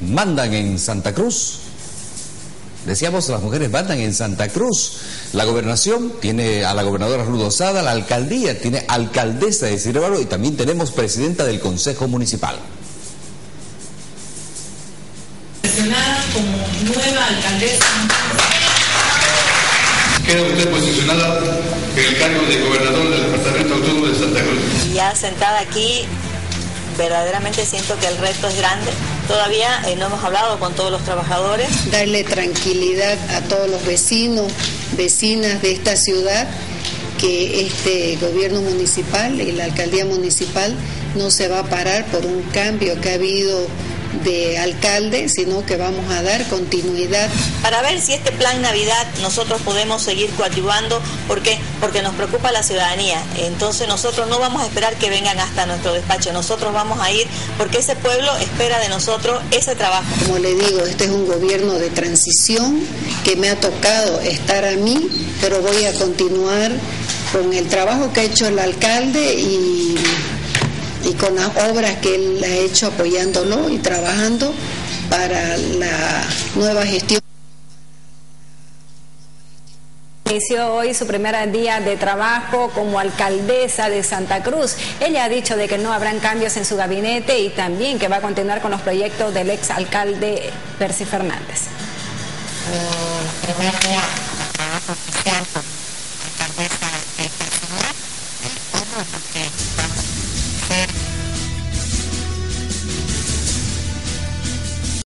mandan en Santa Cruz. Decíamos, las mujeres mandan en Santa Cruz. La gobernación tiene a la gobernadora Ruth Osada, la alcaldía tiene alcaldesa de Cirebaro y también tenemos presidenta del Consejo Municipal. como nueva alcaldesa. Queda usted posicionada en el cargo de gobernador del Departamento Autónomo de Santa Cruz. Ya sentada aquí, verdaderamente siento que el reto es grande. Todavía eh, no hemos hablado con todos los trabajadores. Darle tranquilidad a todos los vecinos, vecinas de esta ciudad, que este gobierno municipal y la alcaldía municipal no se va a parar por un cambio que ha habido de alcalde, sino que vamos a dar continuidad. Para ver si este plan Navidad nosotros podemos seguir coadyuvando, ¿por qué? Porque nos preocupa la ciudadanía. Entonces nosotros no vamos a esperar que vengan hasta nuestro despacho, nosotros vamos a ir porque ese pueblo espera de nosotros ese trabajo. Como le digo, este es un gobierno de transición que me ha tocado estar a mí, pero voy a continuar con el trabajo que ha hecho el alcalde y y con las obras que él ha hecho apoyándolo y trabajando para la nueva gestión. Inició hoy su primer día de trabajo como alcaldesa de Santa Cruz. Ella ha dicho de que no habrán cambios en su gabinete y también que va a continuar con los proyectos del ex alcalde Percy Fernández. Mi primer día de trabajo oficial como alcaldesa de Santa Cruz,